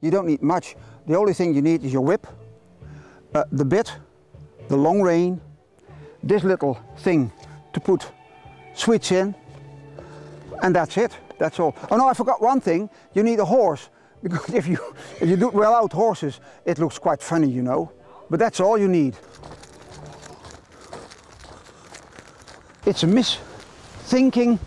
you don't need much. The only thing you need is your whip, uh, the bit, the long rein, this little thing to put switch in, and that's it. That's all. Oh no, I forgot one thing. You need a horse because if you if you do well out horses, it looks quite funny, you know. But that's all you need. It's a miss thinking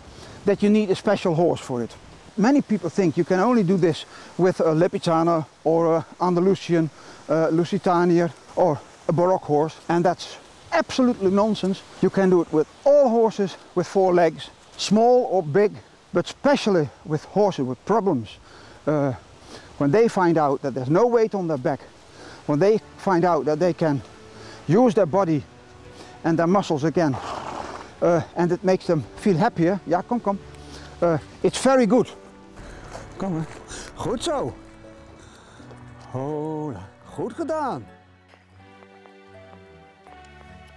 that you need a special horse for it. Many people think you can only do this with a Lipizzaner or a Andalusian uh, Lusitanier or a Baroque horse and that's absolutely nonsense. You can do it with all horses with four legs, small or big, but especially with horses with problems. Uh, when they find out that there's no weight on their back, when they find out that they can use their body and their muscles again, uh, and it makes them feel happier. Ja, kom, kom. Uh, it's very good. Kom maar. Goed zo. Hola. Goed gedaan.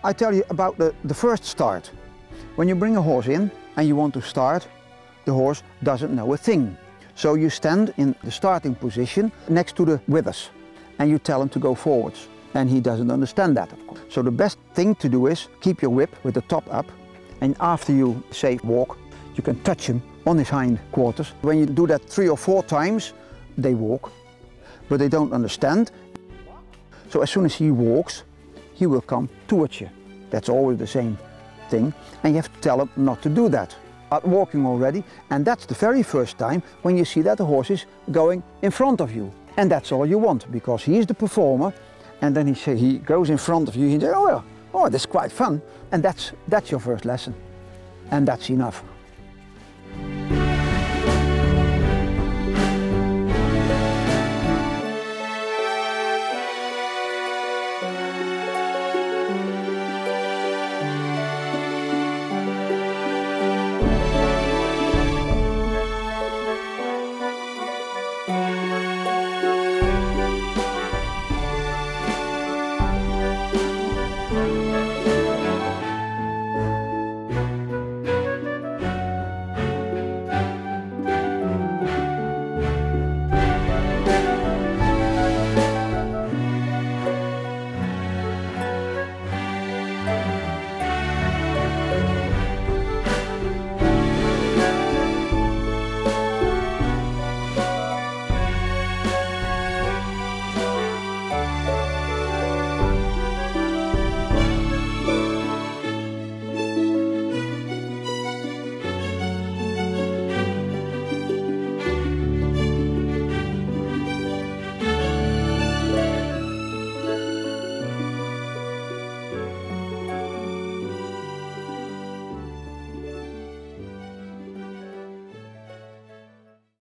I tell you about the, the first start. When you bring a horse in and you want to start, the horse doesn't know a thing. So you stand in the starting position next to the withers and you tell him to go forwards. And he doesn't understand that, of course. So the best thing to do is keep your whip with the top up and after you say walk, you can touch him on his hind quarters. When you do that three or four times, they walk, but they don't understand. So as soon as he walks, he will come towards you. That's always the same thing. And you have to tell him not to do that. At walking already, and that's the very first time when you see that the horse is going in front of you. And that's all you want, because he is the performer, and then he, say, he goes in front of you, and you oh, well, oh, that's quite fun. And that's, that's your first lesson. And that's enough.